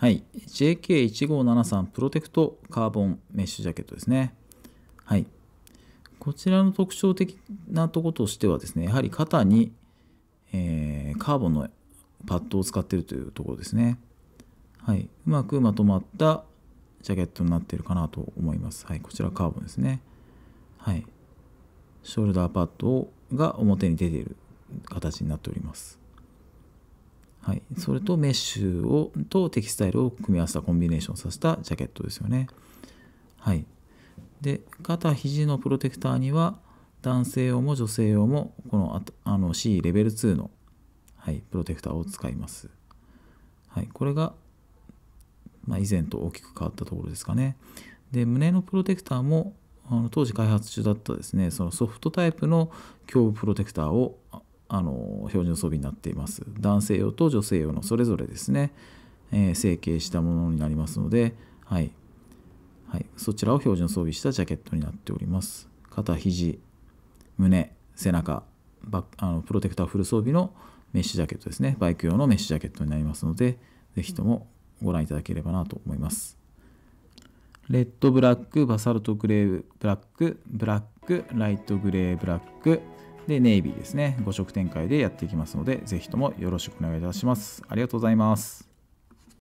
はい。JK1573 プロテクトカーボンメッシュジャケットですね。はい。こちらの特徴的なとことしてはですね、やはり肩に、えー、カーボンのパッドを使っているというところですね。はい。うまくまとまったジャケットになっているかなと思います。はい。こちらカーボンですね。はい。ショルダーパッドが表に出ている形になっております。はい、それとメッシュをとテキスタイルを組み合わせたコンビネーションさせたジャケットですよね。はい、で肩肘のプロテクターには男性用も女性用もこのあの C レベル2の、はい、プロテクターを使います。はい、これが、まあ、以前と大きく変わったところですかね。で胸のプロテクターもあの当時開発中だったですねそのソフトタイプの胸部プロテクターをあの標準装備になっています。男性用と女性用のそれぞれですね、えー、成形したものになりますので、はい。はい、そちらを標準装備したジャケットになっております。肩肘胸背中バあのプロテクターフル装備のメッシュジャケットですね。バイク用のメッシュジャケットになりますので是非ともご覧いただければなと思います。レッドブラックバサルトグレーブラックブラックライトグレーブラックで、ネイビーですね、5色展開でやっていきますので、ぜひともよろしくお願いいたします。ありがとうございます。